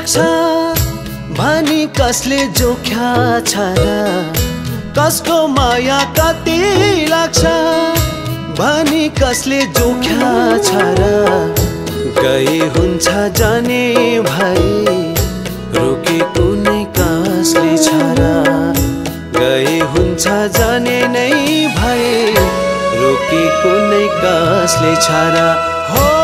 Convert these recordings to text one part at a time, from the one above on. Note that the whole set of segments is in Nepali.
लाग्छ? भनी कसले जोख्या छ र कसको माया कति लाग्छ? भनी कसले जोख्या छ र गए हुन्छ जाने भए रोके कुनै कसले छ र गए हुन्छ जाने नै भए रोके कुनै कसले छ र हो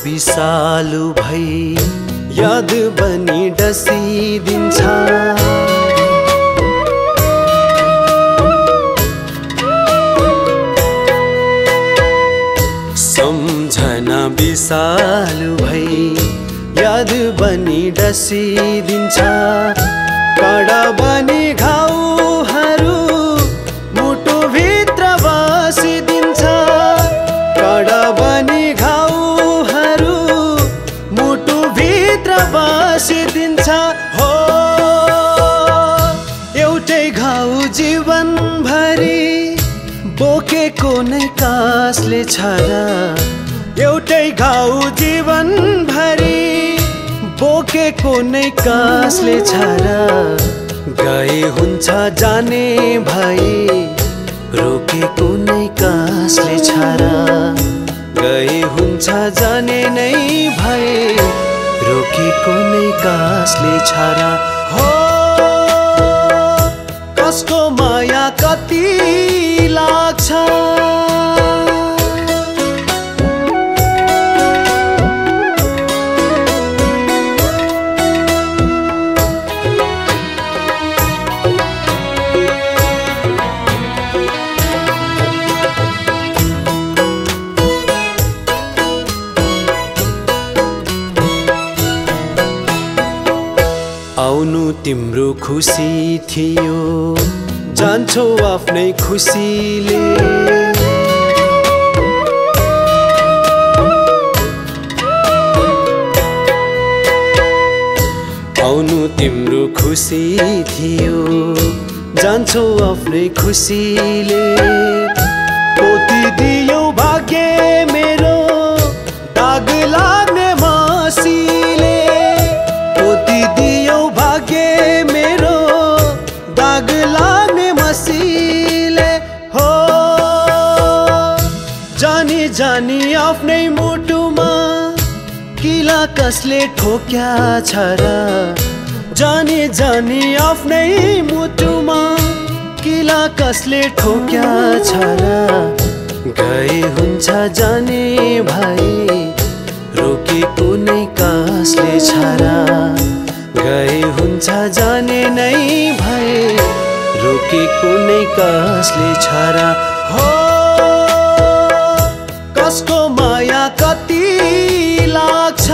विशालु भई याद बनी डसिदिन्छ। सम्झना विशालु भई याद बनी डसिदिन्छ। कडा बनी घाउहरू बोकेको नै कासले छ र एउटै घाउ जीवनभरि बोकेको नै कासले छ र गए हुन्छ जाने भए रोकेको नै कासले छ र गए हुन्छ जाने नै भए रोकेको नै कासले छ र हो कसको माया कति लाग्छ। आउनु तिम्रो खुसी थियो। जान्छौ आफ्नै खुसीले। आउनु तिम्रो खुसी थियो। जान्छौ आफ्नै खुसीले। जानी जानी आफ्नै मुटुमा किला कसले ठोक्या छ र? जानी जानी आफ्नै मुटुमा किला कसले ठोक्या छ र? गए हुन्छ जाने भए रोकेको नै कसले छ र? गए हुन्छ जाने नै भए रोकेको नै कसले छ र? हो कसको माया कति लाग्छ।